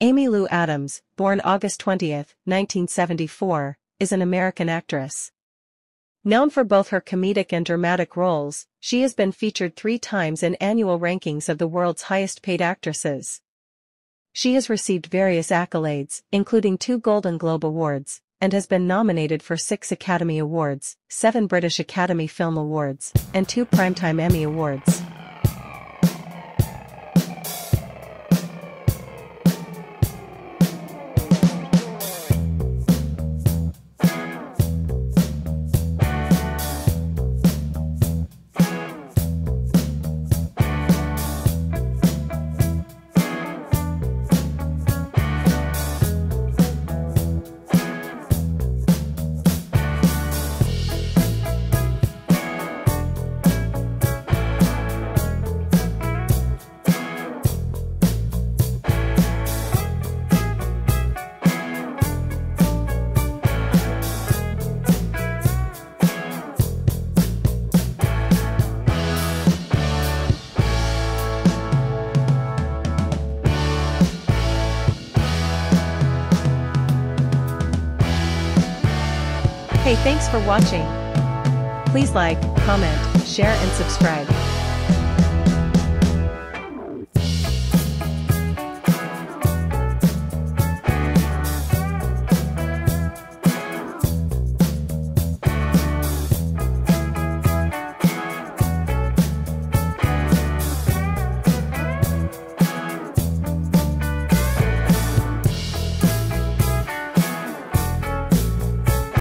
Amy Lou Adams, born August 20, 1974, is an American actress. Known for both her comedic and dramatic roles, she has been featured three times in annual rankings of the world's highest-paid actresses. She has received various accolades, including two Golden Globe Awards, and has been nominated for six Academy Awards, seven British Academy Film Awards, and two Primetime Emmy Awards. Hey thanks for watching. Please like, comment, share and subscribe.